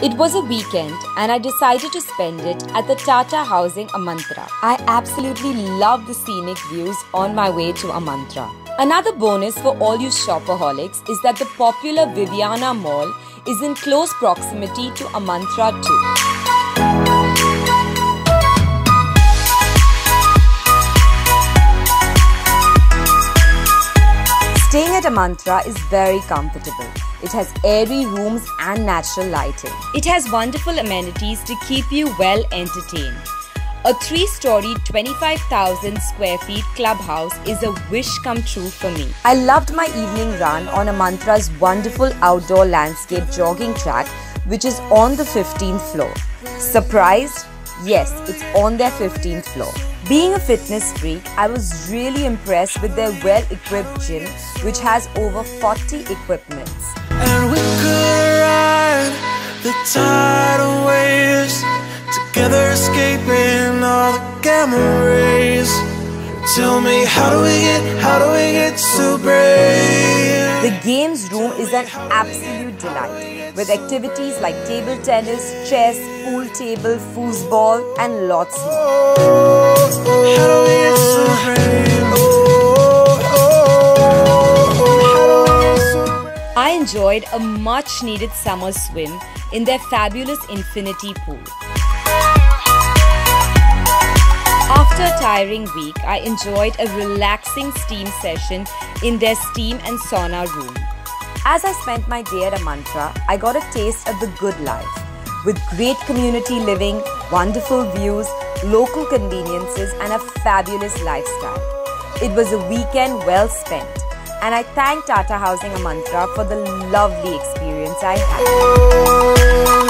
It was a weekend and I decided to spend it at the Tata Housing Amantra. I absolutely love the scenic views on my way to Amantra. Another bonus for all you shopaholics is that the popular Viviana Mall is in close proximity to Amantra too. Staying at Amantra is very comfortable. It has airy rooms and natural lighting. It has wonderful amenities to keep you well entertained. A three story, 25,000 square feet clubhouse is a wish come true for me. I loved my evening run on Amantra's wonderful outdoor landscape jogging track, which is on the 15th floor. Surprised? Yes, it's on their 15th floor. Being a fitness freak, I was really impressed with their well equipped gym, which has over 40 equipments. And we could ride the tidal waves Together escaping all the gamma rays Tell me how do we get, how do we get so brave The games room is an absolute delight with activities like table tennis, chess, pool table, foosball, and lots more. I enjoyed a much needed summer swim in their fabulous infinity pool. Tiring week, I enjoyed a relaxing steam session in their steam and sauna room. As I spent my day at Amantra, I got a taste of the good life with great community living, wonderful views, local conveniences, and a fabulous lifestyle. It was a weekend well spent, and I thank Tata Housing Amantra for the lovely experience I had.